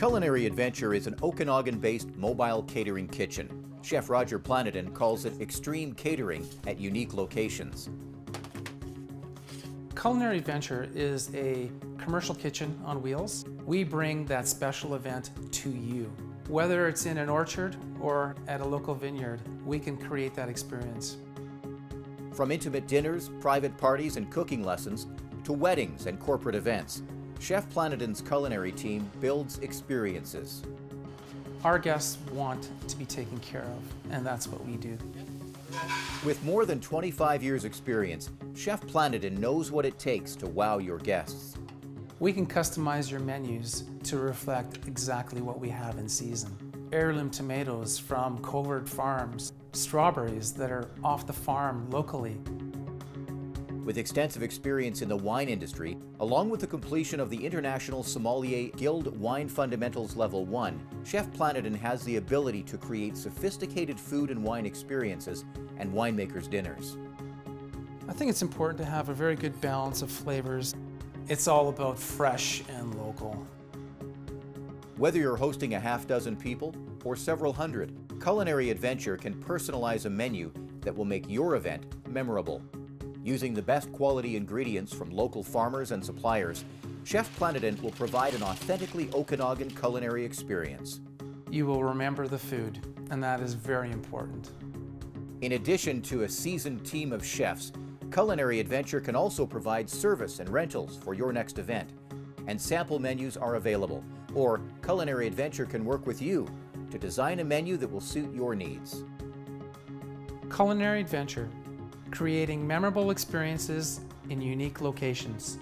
Culinary Adventure is an Okanagan-based mobile catering kitchen. Chef Roger Planiden calls it extreme catering at unique locations. Culinary Adventure is a commercial kitchen on wheels. We bring that special event to you. Whether it's in an orchard or at a local vineyard, we can create that experience. From intimate dinners, private parties, and cooking lessons, to weddings and corporate events, Chef Planiden's culinary team builds experiences. Our guests want to be taken care of, and that's what we do. With more than 25 years experience, Chef Planadin knows what it takes to wow your guests. We can customize your menus to reflect exactly what we have in season. Heirloom tomatoes from Covert Farms, strawberries that are off the farm locally, with extensive experience in the wine industry, along with the completion of the International Sommelier Guild Wine Fundamentals Level 1, Chef Planiden has the ability to create sophisticated food and wine experiences and winemakers' dinners. I think it's important to have a very good balance of flavors. It's all about fresh and local. Whether you're hosting a half dozen people or several hundred, Culinary Adventure can personalize a menu that will make your event memorable. Using the best quality ingredients from local farmers and suppliers, Chef Planiden will provide an authentically Okanagan culinary experience. You will remember the food, and that is very important. In addition to a seasoned team of chefs, Culinary Adventure can also provide service and rentals for your next event. And sample menus are available, or Culinary Adventure can work with you to design a menu that will suit your needs. Culinary Adventure creating memorable experiences in unique locations.